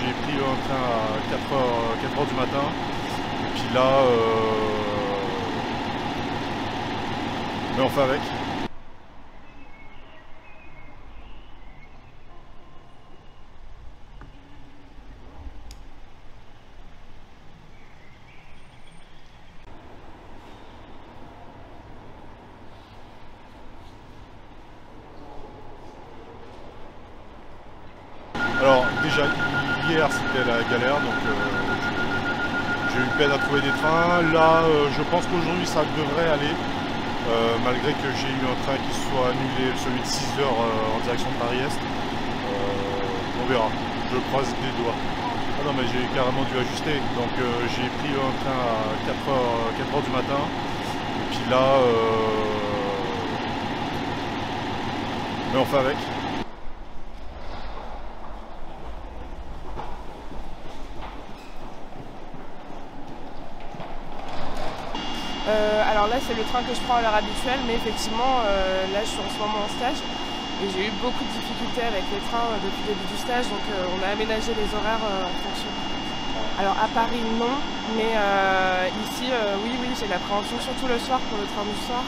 j'ai pris un train à 4h, 4h du matin. Et puis là, euh... mais on fait avec. Alors déjà c'était la galère donc euh, j'ai eu peine à trouver des trains. Là euh, je pense qu'aujourd'hui ça devrait aller euh, malgré que j'ai eu un train qui soit annulé, celui de 6 heures en direction de Paris-Est. on verra, je croise les doigts. Ah non mais j'ai carrément dû ajuster donc j'ai pris un train à 4h, 4 heures du matin et puis là mais on fait avec. Euh, alors là, c'est le train que je prends à l'heure habituelle, mais effectivement, euh, là, je suis en ce moment en stage et j'ai eu beaucoup de difficultés avec les trains euh, depuis le début du stage, donc on a aménagé les horaires en fonction. Alors à Paris, non, mais ici, oui, oui, j'ai l'appréhension, surtout le soir pour le train du soir,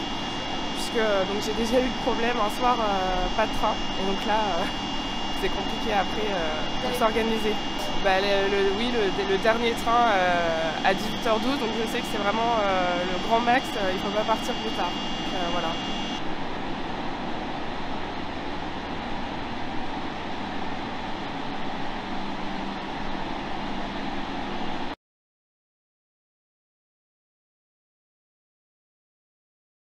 puisque donc j'ai déjà eu le problème un soir, pas de train, et donc là, c'est compliqué après pour s'organiser. Bah, le, oui, le, dernier train à 18h12, donc je sais que c'est vraiment le grand max, euh, il ne faut pas partir plus tard. Donc, voilà.